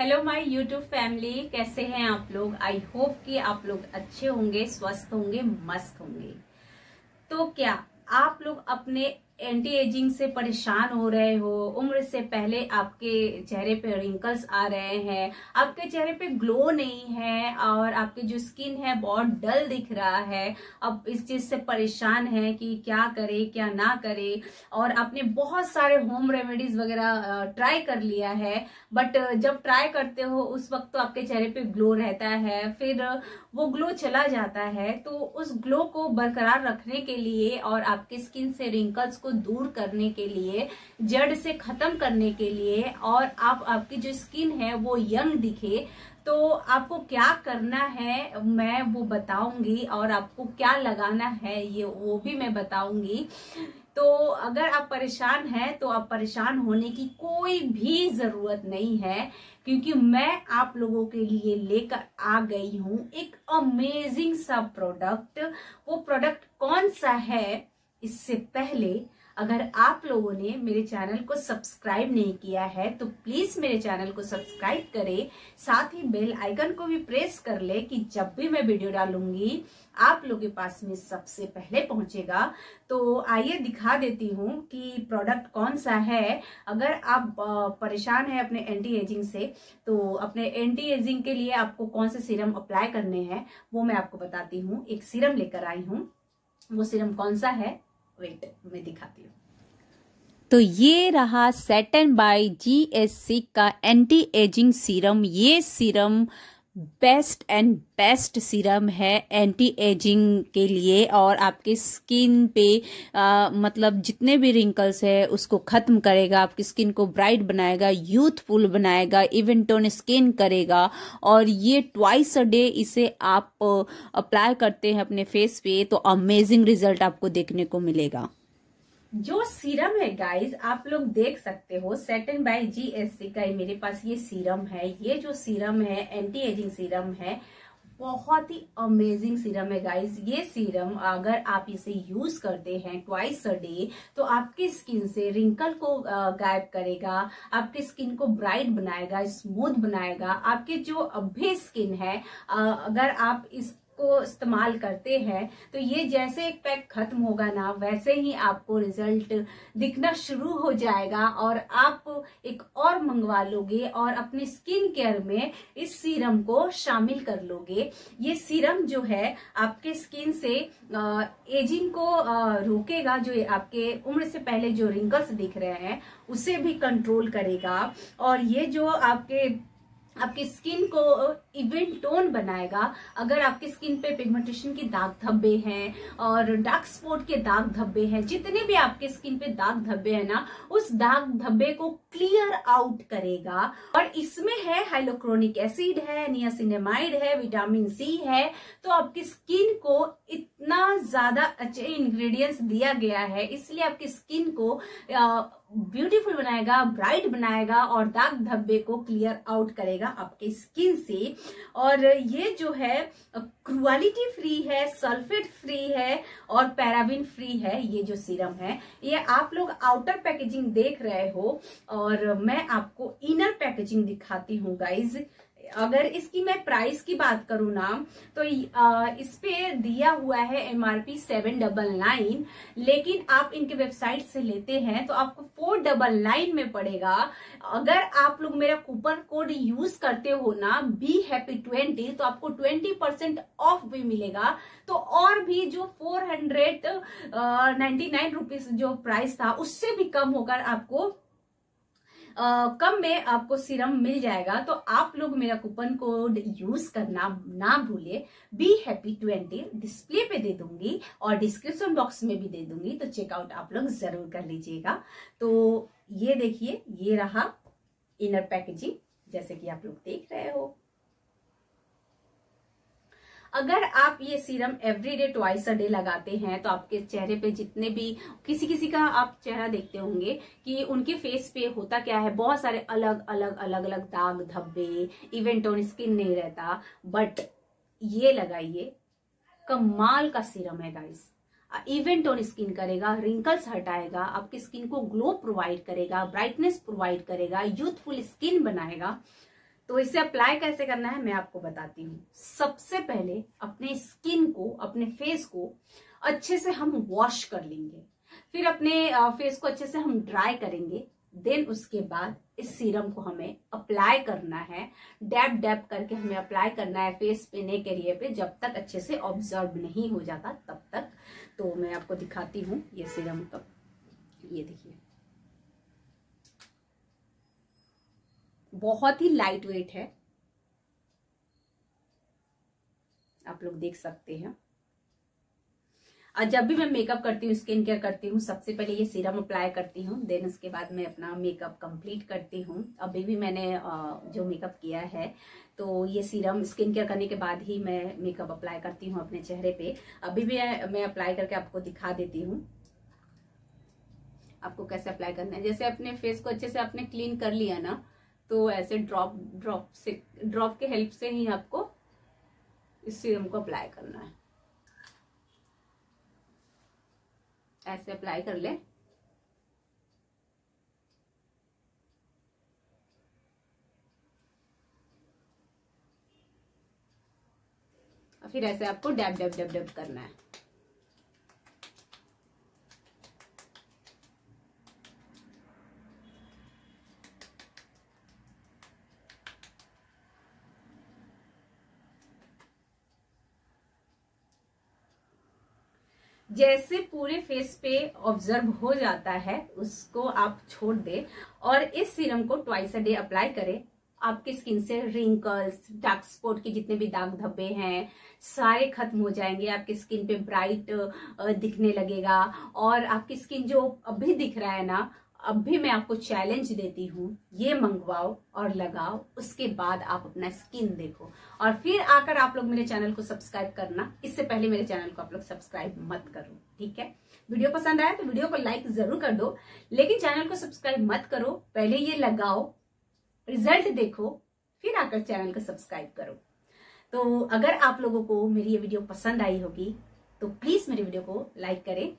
Hello my YouTube family कैसे हैं आप लोग? आई होप कि आप लोग अच्छे होंगे, स्वस्थ होंगे, मस्त होंगे। तो क्या आप लोग अपने एंटी एजिंग से परेशान हो रहे हो, उम्र से पहले आपके चेहरे पे रिंकल्स आ रहे हैं, आपके चेहरे पे ग्लो नहीं है और आपकी जो स्किन है बहुत डल दिख रहा है, अब इस चीज़ से परेशान है कि क्या करे, क्या ना करे और आपने बहुत सारे होम रेमेडीज वगैरह ट्राई कर लिया है बट जब ट्राई करते हो, उस वक्त तो आपके चेहरे पे ग्लो रहता है, फिर वो ग्लो चला जाता है तो उस ग्लो को बरकरार रखने के लिए और आपकी स्किन से रिंकल्स को दूर करने के लिए, जड़ से खत्म करने के लिए, और आप, आपकी जो स्किन है, वो यंग दिखे तो आपको क्या करना है, मैं वो बताऊँगी, और आपको क्या लगाना है, ये वो भी मैं बताऊँगी। तो अगर आप परेशान हैं तो आप परेशान होने की कोई भी ज़रूरत नहीं है, क्योंकि मैं आप लोगों के लिए लेकर आ गई हूँ एक अमेजिंग सा प्रोडक्ट वो प्रोडक्ट कौन सा है, इससे पहले अगर आप लोगों ने मेरे चैनल को सब्सक्राइब नहीं किया है तो प्लीज़ मेरे चैनल को सब्सक्राइब करें। साथ ही बेल आइकन को भी प्रेस कर ले कि जब भी मैं वीडियो डालूँगी, आप लोगों के पास में सबसे पहले पहुंचेगा। तो आइए दिखा देती हूँ कि प्रोडक्ट कौन सा है। अगर आप परेशान है अपने एंटी एजिंग से तो अपने एंटी एजिंग के लिए आपको कौन से सीरम अप्लाई करने हैं, वो मैं आपको बताती हूँ। एक सीरम लेकर आई हूँ। वो सीरम कौन सा है? वेट मैं दिखाती हूँ। तो ये रहा सेटन बाय जीएससी का एंटी एजिंग सीरम ये serum best and best serum है एंटी एजिंग के लिए और आपके स्किन पे आ, मतलब जितने भी रिंकल्स है उसको खत्म करेगा आपकी स्किन को ब्राइट बनाएगा यूथफुल बनाएगा इवन टोन स्किन करेगा और ये ट्वाइस अ डे इसे आप अप्लाई करते हैं अपने फेस पे तो अमेजिंग रिज़ल्ट आपको देखने को मिलेगा। जो सीरम है गाइस आप लोग देख सकते हो सेटन बाय जीएससी का मेरे पास ये सीरम है। ये जो सीरम है एंटी एजिंग सीरम है, बहुत ही अमेजिंग सीरम है गाइस ये सीरम अगर आप इसे यूज़ करते हैं ट्वाइस अ डे तो आपकी स्किन से रिंकल को गायब करेगा, आपकी स्किन को ब्राइट बनाएगा स्मूथ बनाएगा। आपके जो अभी स्किन है अगर आप इस को इस्तेमाल करते हैं तो ये जैसे एक पैक खत्म होगा ना, वैसे ही आपको रिज़ल्ट दिखना शुरू हो जाएगा और आप एक और मंगवा लोगे और अपने स्किन केयर में इस सीरम को शामिल कर लोगे। ये सीरम जो है, आपके स्किन से एजिंग को रोकेगा, जो आपके उम्र से पहले जो रिंकल्स दिख रहे हैं, उसे भी कंट्रोल करेगा। और ये जो आपके आपकी स्किन को इवेंट टोन बनाएगा। अगर आपकी स्किन पे पिगमेंटेशन के दाग धब्बे हैं और डार्क स्पॉट के दाग धब्बे हैं, जितने भी आपके स्किन पे दाग धब्बे हैं ना, उस दाग धब्बे को क्लियर आउट करेगा। और इसमें है हाइलोक्रोनिक एसिड है नियासिनेमाइड है विटामिन सी है तो आपकी स्किन को इतना ज़्यादा अच्छे इंग्रेडिएंट्स दिया गया है, इसलिए आपकी स्किन को ब्यूटीफुल बनाएगा ब्राइट बनाएगा और दाग धब्बे को क्लियर आउट करेगा आपके स्किन से। और ये जो है क्रुअलिटी फ्री है सल्फेट फ्री है और पैराबिन फ्री है, ये जो सीरम है, ये आप लोग आउटर पैकेजिंग देख रहे हो और मैं आपको इनर पैकेजिंग दिखाती हूँ गाइज़ अगर इसकी मैं प्राइस की बात करूँ ना तो इस पे दिया हुआ है एमआरपी सेवन डबल नाइन लेकिन आप इनके वेबसाइट से लेते हैं तो आपको फोर डबल नाइन में पड़ेगा। अगर आप लोग मेरा कूपन कोड यूज़ करते हो ना बी हैप्पी ट्वेंटी तो आपको ट्वेंटी परसेंट ऑफ़ भी मिलेगा। तो और भी जो four hundred ninety nine rupees जो प्राइस था, उससे भी कम होकर आपको कम में आपको सीरम मिल जाएगा तो आप लोग मेरा कूपन कोड यूज़ करना ना भूले बी हैप्पी ट्वेंटी डिस्प्ले पे दे दूँगी और डिस्क्रिप्शन बॉक्स में भी दे दूँगी तो चेकआउट आप लोग ज़रूर कर लीजिएगा। तो ये देखिए, ये रहा इनर पैकेजिंग जैसे कि आप लोग देख रहे हो। अगर आप ये serum every day twice a day लगाते हैं तो आपके चेहरे पे जितने भी किसी किसी का आप चेहरा देखते होंगे कि उनके फेस पे होता क्या है? बहुत सारे अलग अलग अलग अलग दाग, धब्बे इवेंट ऑन स्किन नहीं रहता। बट ये लगाइए, कमाल का सीरम है गाइस इवेंट ऑन स्किन करेगा रिंकल्स हटाएगा, आपकी स्किन को ग्लो प्रोवाइड करेगा ब्राइटनेस प्रोवाइड करेगा यूथफुल स्किन बनाएगा। तो इसे अप्लाई कैसे करना है मैं आपको बताती हूँ। सबसे पहले अपने स्किन को, अपने फेस को अच्छे से हम वॉश कर लेंगे। फिर अपने फेस को अच्छे से हम ड्राई करेंगे। देन उसके बाद इस सीरम को हमें अप्लाई करना है। डैप डैप करके हमें अप्लाई करना है फेस पे नेक एरिया पे। जब तक अच्छे से ऑब्ज़र्व नहीं हो जाता, तब तक। तो मैं आपको दिखाती हूँ ये सीरम कब ये देखिए। बहुत ही लाइट वेट है। आप लोग देख सकते हैं। और जब भी मैं मेकअप करती हूँ स्किन केयर करती हूँ, सबसे पहले ये सीरम अप्लाई करती हूँ देन उसके बाद मैं अपना मेकअप कंप्लीट करती हूँ। अभी भी मैंने जो मेकअप किया है तो ये सीरम स्किन केयर करने के बाद ही मैं मेकअप अप्लाई करती हूँ अपने चेहरे पे। अभी भी मैं अप्लाई करके आपको दिखा देती हूँ। आपको कैसे अप्लाई करना है। जैसे अपने फेस को अच्छे से आपने क्लीन कर लिया ना तो ऐसे ड्रॉप ड्रॉप से ड्रॉप के हेल्प से ही आपको इस सीरम को अप्लाई करना है। ऐसे अप्लाई कर ले। फिर ऐसे आपको डैब डैब डैब डैब करना है। जैसे पूरे फेस पे ऑब्ज़र्व हो जाता है, उसको आप छोड़ दे और इस सीरम को ट्वाइस अ डे अप्लाई करें। आपकी स्किन से रिंकल्स डार्क स्पॉट के जितने भी दाग धब्बे हैं, सारे खत्म हो जाएँगे, आपकी स्किन पे ब्राइट दिखने लगेगा। और आपकी स्किन जो अभी दिख रहा है ना अब भी मैं आपको चैलेंज देती हूँ, ये मंगवाओ और लगाओ, उसके बाद आप अपना स्किन देखो। और फिर आकर आप लोग मेरे चैनल को सब्सक्राइब करना। इससे पहले मेरे चैनल को आप लोग सब्सक्राइब मत करो, ठीक है? वीडियो पसंद आया तो वीडियो को लाइक ज़रूर कर दो, लेकिन चैनल को सब्सक्राइब मत करो, पहले ये लगाओ रिज़ल्ट देखो, फिर आकर चैनल को सब्सक्राइब करो। तो अगर आप लोगों को मेरी ये वीडियो पसंद आई होगी तो प्लीज़ मेरी वीडियो को लाइक करें।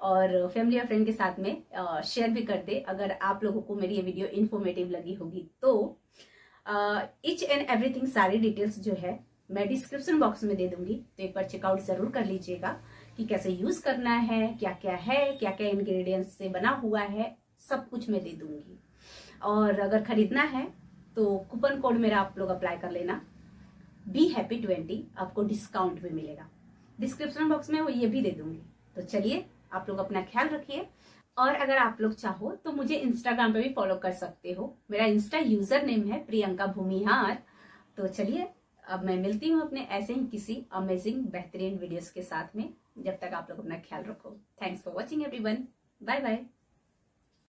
और फैमिली और फ्रेंड के साथ में शेयर भी कर दे। अगर आप लोगों को मेरी ये वीडियो इन्फॉर्मेटिव लगी होगी तो इच एंड एवरीथिंग सारी डिटेल्स जो है, मैं डिस्क्रिप्शन बॉक्स में दे दूँगी। तो एक बार चेकआउट ज़रूर कर लीजिएगा कि कैसे यूज़ करना है क्या क्या है क्या क्या इंग्रेडिएंट्स से बना हुआ है, सब कुछ मैं दे दूँगी। और अगर खरीदना है तो कूपन कोड मेरा आप लोग अप्लाई कर लेना। बी हैप्पी ट्वेंटी आपको डिस्काउंट भी मिलेगा। डिस्क्रिप्शन बॉक्स में वो ये भी दे दूँगी। तो चलिए आप लोग अपना ख्याल रखिए। और अगर आप लोग चाहो तो मुझे इंस्टाग्राम पे भी फॉलो कर सकते हो। मेरा इंस्टा यूज़र नेम है प्रियंका भूमिहार। तो चलिए, अब मैं मिलती हूँ अपने ऐसे ही किसी अमेजिंग बेहतरीन वीडियोस के साथ में, जब तक आप लोग अपना ख्याल रखो। Thanks for watching every bye bye